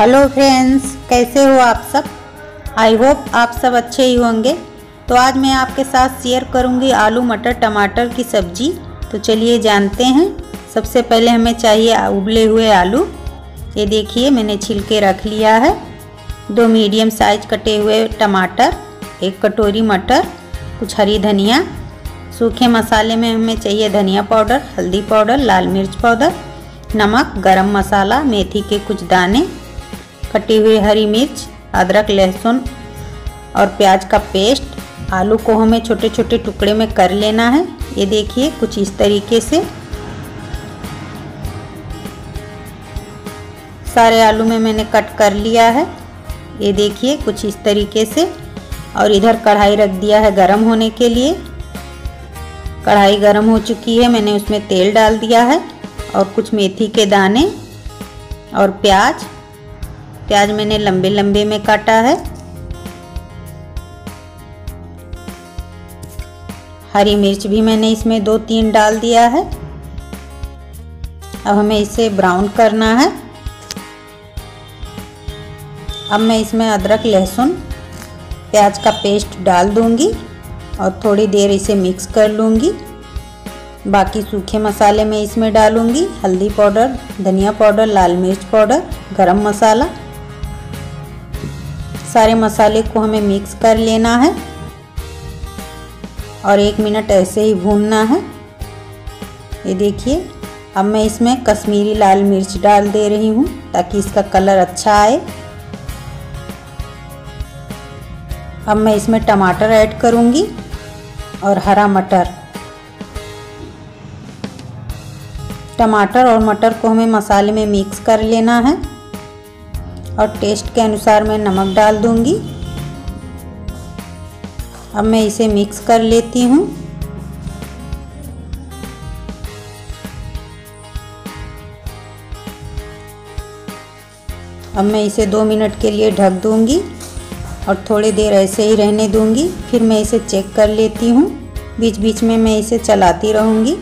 Hello friends, कैसे हो आप सब? आई होप आप सब अच्छे ही होंगे। तो आज मैं आपके साथ शेयर करूँगी आलू मटर टमाटर की सब्ज़ी। तो चलिए जानते हैं। सबसे पहले हमें चाहिए उबले हुए आलू। ये देखिए, मैंने छिलके रख लिया है। दो मीडियम साइज़ कटे हुए टमाटर, एक कटोरी मटर, कुछ हरी धनिया। सूखे मसाले में हमें चाहिए धनिया पाउडर, हल्दी पाउडर, लाल मिर्च पाउडर, नमक, गरम मसाला, मेथी के कुछ दाने। कटी हुई हरी मिर्च, अदरक, लहसुन और प्याज का पेस्ट। आलू को हमें छोटे छोटे टुकड़े में कर लेना है। ये देखिए, कुछ इस तरीके से। सारे आलू में मैंने कट कर लिया है। ये देखिए, कुछ इस तरीके से। और इधर कढ़ाई रख दिया है गरम होने के लिए। कढ़ाई गरम हो चुकी है, मैंने उसमें तेल डाल दिया है। और कुछ मेथी के दाने और प्याज। प्याज मैंने लंबे लंबे में काटा है। हरी मिर्च भी मैंने इसमें दो तीन डाल दिया है। अब हमें इसे ब्राउन करना है। अब मैं इसमें अदरक, लहसुन, प्याज का पेस्ट डाल दूँगी और थोड़ी देर इसे मिक्स कर लूँगी। बाकी सूखे मसाले मैं इसमें डालूँगी। हल्दी पाउडर, धनिया पाउडर, लाल मिर्च पाउडर, गरम मसाला। सारे मसाले को हमें मिक्स कर लेना है और एक मिनट ऐसे ही भूनना है। ये देखिए, अब मैं इसमें कश्मीरी लाल मिर्च डाल दे रही हूँ ताकि इसका कलर अच्छा आए। अब मैं इसमें टमाटर ऐड करूँगी और हरा मटर। टमाटर और मटर को हमें मसाले में मिक्स कर लेना है। और टेस्ट के अनुसार मैं नमक डाल दूँगी। अब मैं इसे मिक्स कर लेती हूँ। अब मैं इसे दो मिनट के लिए ढक दूँगी और थोड़ी देर ऐसे ही रहने दूँगी। फिर मैं इसे चेक कर लेती हूँ। बीच बीच में मैं इसे चलाती रहूँगी।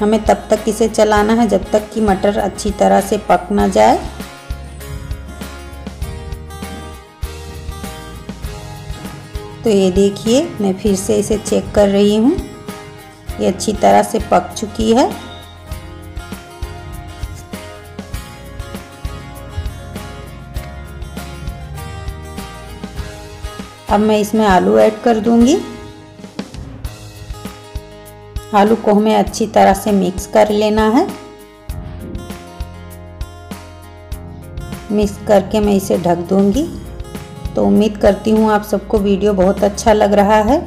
हमें तब तक इसे चलाना है जब तक कि मटर अच्छी तरह से पक ना जाए। तो ये देखिए, मैं फिर से इसे चेक कर रही हूँ। ये अच्छी तरह से पक चुकी है। अब मैं इसमें आलू ऐड कर दूँगी। आलू को हमें अच्छी तरह से मिक्स कर लेना है। मिक्स करके मैं इसे ढक दूँगी। तो उम्मीद करती हूँ आप सबको वीडियो बहुत अच्छा लग रहा है।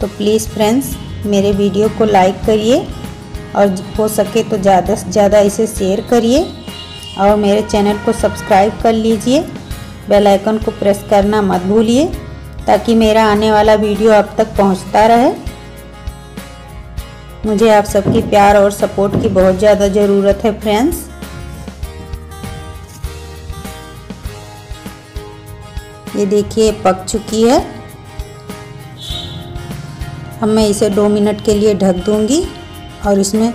तो प्लीज़ फ्रेंड्स मेरे वीडियो को लाइक करिए और हो सके तो ज़्यादा से ज़्यादा इसे शेयर करिए और मेरे चैनल को सब्सक्राइब कर लीजिए। बेल आइकन को प्रेस करना मत भूलिए ताकि मेरा आने वाला वीडियो आप तक पहुँचता रहे। मुझे आप सबकी प्यार और सपोर्ट की बहुत ज़्यादा ज़रूरत है फ्रेंड्स ये देखिए पक चुकी है। अब मैं इसे दो मिनट के लिए ढक दूँगी और इसमें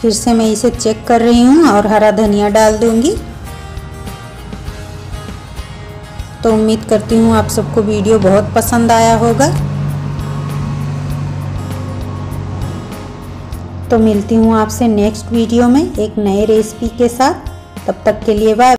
फिर से मैं इसे चेक कर रही हूँ और हरा धनिया डाल दूँगी। तो उम्मीद करती हूँ आप सबको वीडियो बहुत पसंद आया होगा। तो मिलती हूँ आपसे नेक्स्ट वीडियो में एक नए रेसिपी के साथ। तब तक के लिए बाय